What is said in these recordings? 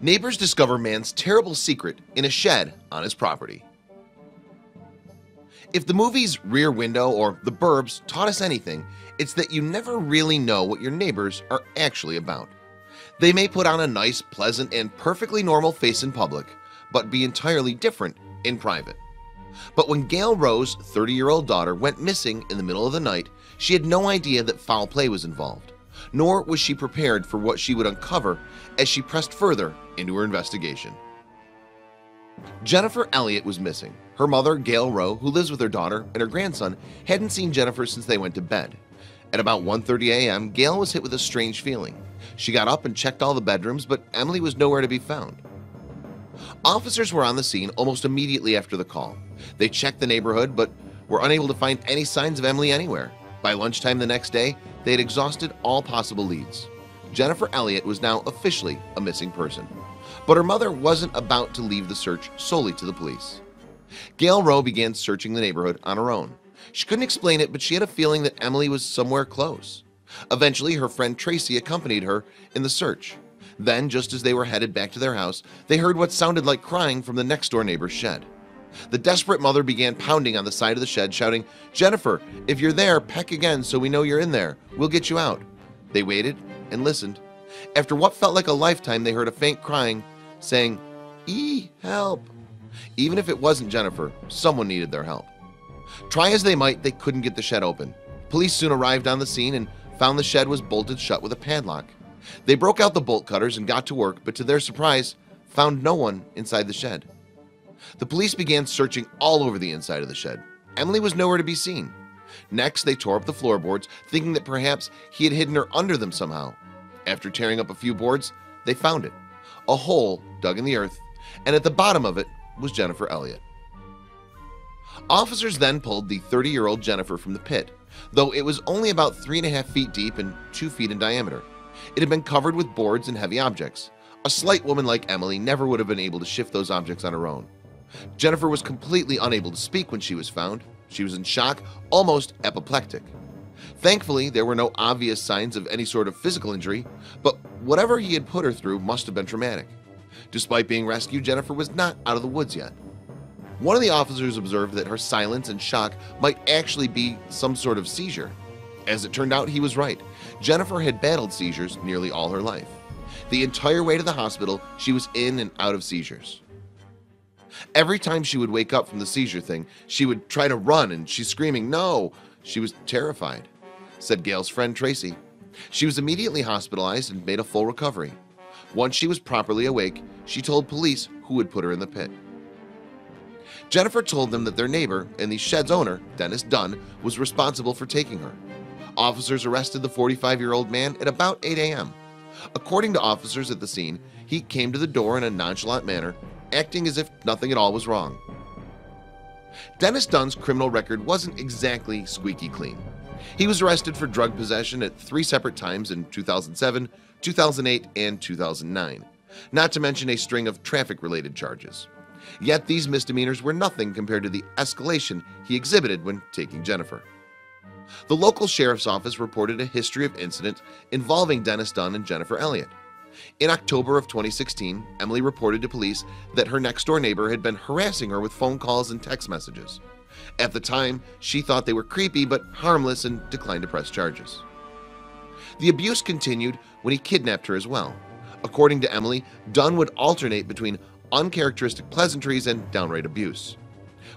Neighbors discover man's terrible secret in a shed on his property. If the movies Rear Window or The Burbs taught us anything It's that you never really know what your neighbors are actually about. They may put on a nice pleasant and perfectly normal face in public But be entirely different in private. But when Gail Rowe's 30-year-old daughter went missing in the middle of the night She had no idea that foul play was involved nor was she prepared for what she would uncover as she pressed further into her investigation. Jennifer Elliott was missing. Her mother Gail Rowe who lives with her daughter and her grandson hadn't seen Jennifer since they went to bed. At about 1:30 a.m. Gail was hit with a strange feeling. She got up and checked all the bedrooms but Emily was nowhere to be found. Officers were on the scene almost immediately after the call. They checked the neighborhood but were unable to find any signs of Emily anywhere. By lunchtime the next day they had exhausted all possible leads. Jennifer Elliott was now officially a missing person. But her mother wasn't about to leave the search solely to the police. Gail Rowe began searching the neighborhood on her own. She couldn't explain it but she had a feeling that Emily was somewhere close. Eventually her friend Tracy accompanied her in the search. Then just as they were headed back to their house they heard what sounded like crying from the next door neighbor's shed the desperate mother began pounding on the side of the shed shouting Jennifer if you're there peck again so we know you're in there. We'll get you out. They waited and listened. After what felt like a lifetime they heard a faint crying saying e help. Even if it wasn't Jennifer someone needed their help. Try as they might they couldn't get the shed open. Police soon arrived on the scene and found the shed was bolted shut with a padlock. They broke out the bolt cutters and got to work but to their surprise found no one inside the shed the police began searching all over the inside of the shed. Emily was nowhere to be seen. Next they tore up the floorboards thinking that perhaps he had hidden her under them somehow. After tearing up a few boards they found it a hole dug in the earth and at the bottom of it was Jennifer Elliott. Officers then pulled the 30-year-old Jennifer from the pit though it was only about three and a half feet deep and two feet in diameter. It had been covered with boards and heavy objects. A slight woman like Emily never would have been able to shift those objects on her own Jennifer was completely unable to speak when she was found. She was in shock almost apoplectic. Thankfully there were no obvious signs of any sort of physical injury But whatever he had put her through must have been traumatic. Despite being rescued Jennifer was not out of the woods yet. One of the officers observed that her silence and shock might actually be some sort of seizure. As it turned out he was right. Jennifer had battled seizures nearly all her life. The entire way to the hospital she was in and out of seizures Every time she would wake up from the seizure thing She would try to run and she's screaming no! She was terrified said Gail's friend Tracy. She was immediately hospitalized and made a full recovery. Once she was properly awake She told police who would put her in the pit. Jennifer told them that their neighbor and the shed's owner Dennis Dunn was responsible for taking her. Officers arrested the 45 year old man at about 8 a.m. According to officers at the scene He came to the door in a nonchalant manner acting as if nothing at all was wrong. Dennis Dunn's criminal record wasn't exactly squeaky clean. He was arrested for drug possession at three separate times in 2007 2008 and 2009 not to mention a string of traffic related charges. Yet these misdemeanors were nothing compared to the escalation he exhibited when taking Jennifer. The local Sheriff's Office reported a history of incident involving Dennis Dunn and Jennifer Elliott in October of 2016 Emily reported to police that her next-door neighbor had been harassing her with phone calls and text messages. At the time she thought they were creepy but harmless and declined to press charges. The abuse continued when he kidnapped her as well. According to Emily Dunn would alternate between uncharacteristic pleasantries and downright abuse.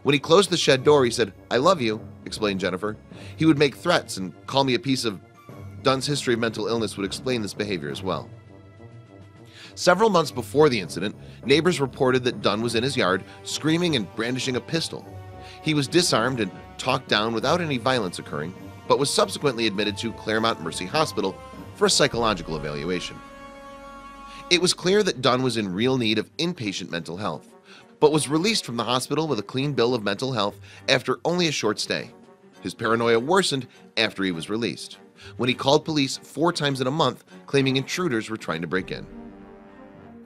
When he closed the shed door he said I love you explained Jennifer. He would make threats and call me a piece of Dunn's history of mental illness would explain this behavior as well Several months before the incident neighbors reported that Dunn was in his yard screaming and brandishing a pistol. He was disarmed and talked down without any violence occurring But was subsequently admitted to Clermont Mercy Hospital for a psychological evaluation. It was clear that Dunn was in real need of inpatient mental health But was released from the hospital with a clean bill of mental health after only a short stay. His paranoia worsened after he was released when he called police four times in a month claiming intruders were trying to break in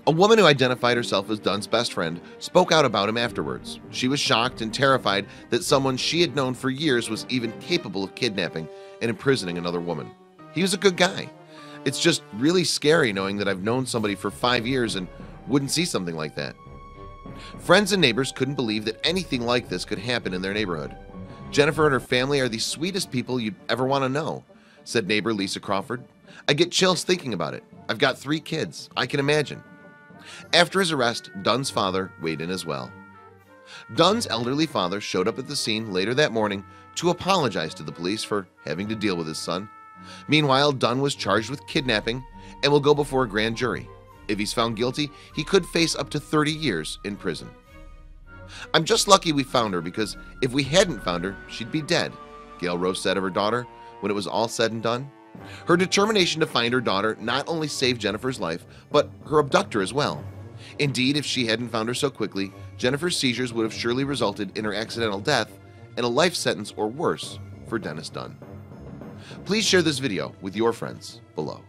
a woman who identified herself as Dunn's best friend spoke out about him afterwards. She was shocked and terrified that someone she had known for years was even capable of kidnapping and imprisoning another woman. He was a good guy. It's just really scary knowing that I've known somebody for five years and wouldn't see something like that. Friends and neighbors couldn't believe that anything like this could happen in their neighborhood. Jennifer and her family are the sweetest people you'd ever want to know said neighbor Lisa Crawford. I get chills thinking about it. I've got three kids. I can imagine after his arrest Dunn's father weighed in as well. Dunn's elderly father showed up at the scene later that morning to apologize to the police for having to deal with his son. Meanwhile Dunn was charged with kidnapping and will go before a grand jury. If he's found guilty he could face up to 30 years in prison. I'm just lucky we found her because if we hadn't found her she'd be dead Gail Rowe said of her daughter when it was all said and done her determination to find her daughter not only saved Jennifer's life but her abductor as well. Indeed if she hadn't found her so quickly Jennifer's seizures would have surely resulted in her accidental death and a life sentence or worse for Dennis Dunn. Please share this video with your friends below